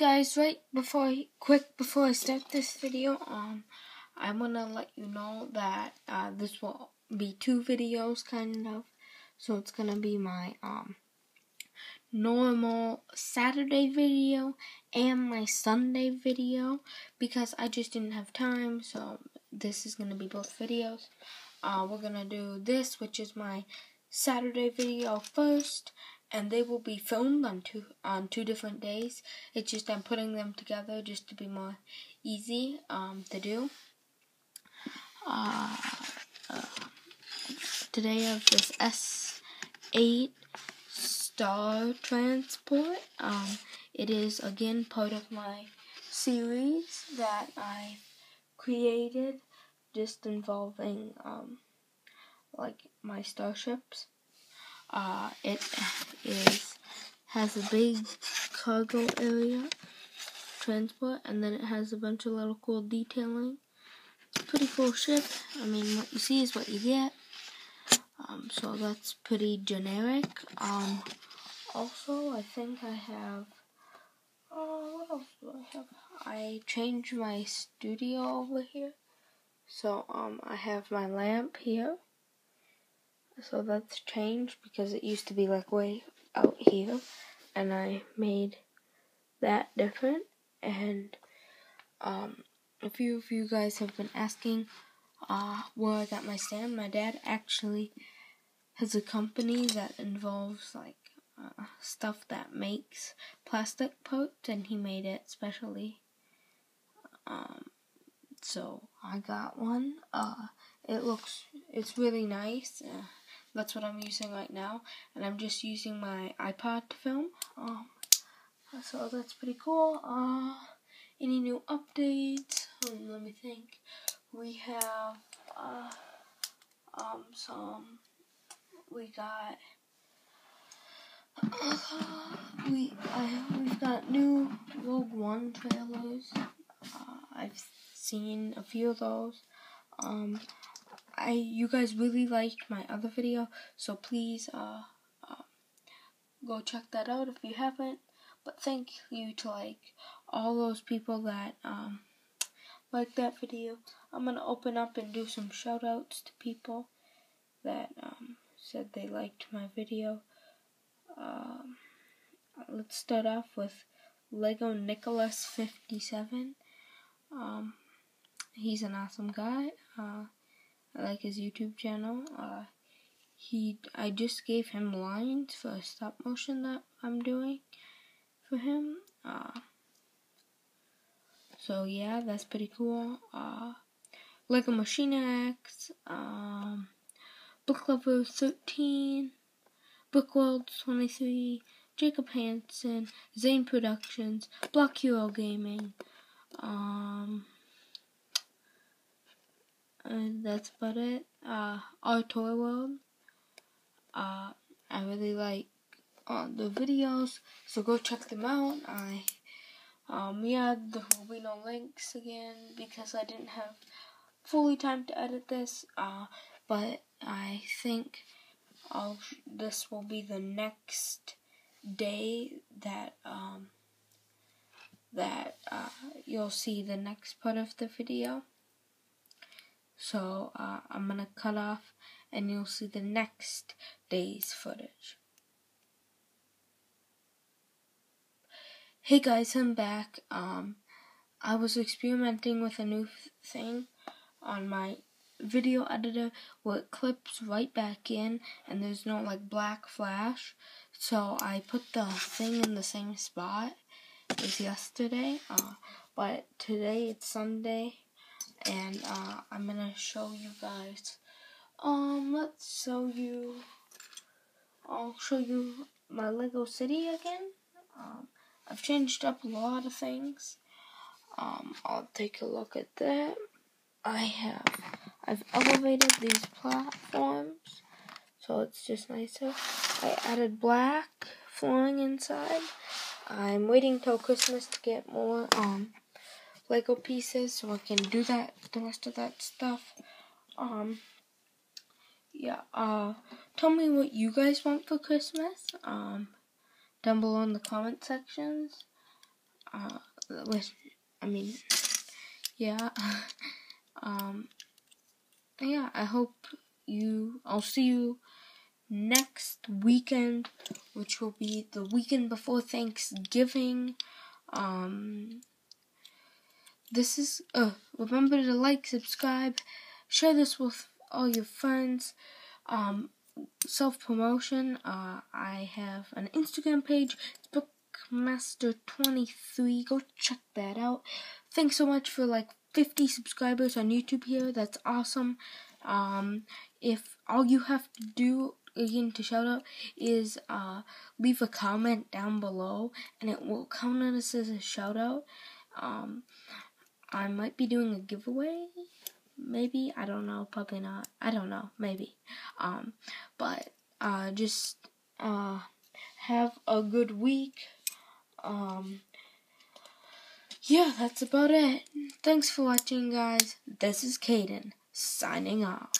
guys, right before I, quick before I start this video, um, I wanna let you know that uh, this will be two videos, kind of. So it's gonna be my um normal Saturday video and my Sunday video because I just didn't have time. So this is gonna be both videos. Uh, we're gonna do this, which is my Saturday video first, and they will be filmed on two on two different days. It's just I'm putting them together just to be more easy um, to do. Uh, uh, today I have this S8 Star Transport. Um, it is again part of my series that I created, just involving um, like my starships. Uh, it is has a big cargo area transport, and then it has a bunch of little cool detailing. It's pretty cool ship. I mean, what you see is what you get. Um, so that's pretty generic. Um, also, I think I have. Oh, what else do I have? I changed my studio over here. So, um, I have my lamp here. So that's changed because it used to be like way out here. And I made that different. And, um, a few of you guys have been asking, uh, where I got my stand. My dad actually has a company that involves like uh, stuff that makes plastic parts, and he made it specially. Um, so I got one. Uh, it looks, it's really nice. Uh, that's what I'm using right now, and I'm just using my iPod to film. Um, so that's pretty cool. Uh, any new updates? Um, let me think. We have uh, um, some. We got. Uh, we I, we've got new Rogue One trailers. Uh, I've seen a few of those. Um, I you guys really liked my other video, so please uh, uh, go check that out if you haven't. But thank you to like all those people that um like that video. I'm gonna open up and do some shout outs to people that um said they liked my video. Um, let's start off with Lego Nicholas 57. Um, he's an awesome guy. Uh, I like his YouTube channel. Uh, he, I just gave him lines for a stop motion that I'm doing for him. Uh, so yeah, that's pretty cool. Uh, Lego Machine X, um, Book Lover 13, Bookworld 23, Jacob Hansen, Zane Productions, Block Hero Gaming, um, and that's about it. Uh, our toy world. Uh, I really like uh, the videos, so go check them out. I, um, yeah, there will be no links again because I didn't have fully time to edit this. Uh, but I think I'll, this will be the next day that um that uh, you'll see the next part of the video. So uh, I'm gonna cut off and you'll see the next day's footage. Hey guys, I'm back. Um, I was experimenting with a new thing on my video editor where it clips right back in and there's no like black flash. So I put the thing in the same spot as yesterday. Uh, but today it's Sunday and uh, I'm gonna show you guys. Um, let's show you. I'll show you my Lego City again. Um, I've changed up a lot of things. Um, I'll take a look at that. I have I've elevated these platforms so it's just nicer. I added black flooring inside. I'm waiting till Christmas to get more um Lego pieces so I can do that the rest of that stuff. Um yeah, uh tell me what you guys want for Christmas. Um down below in the comment sections. uh, with, I mean, yeah, um, yeah, I hope you, I'll see you next weekend, which will be the weekend before Thanksgiving. Um, this is, uh, remember to like, subscribe, share this with all your friends. Um, self promotion. Uh, I have an Instagram page. It's Bookmaster23. Go check that out. Thanks so much for like 50 subscribers on YouTube here. That's awesome. Um, if all you have to do again to shout out is uh, leave a comment down below and it will count as a shout out. Um, I might be doing a giveaway maybe I don't know, probably not. I don't know, maybe. Um, but uh, just uh, have a good week. Um, yeah, that's about it. Thanks for watching, guys. This is Cayden signing off.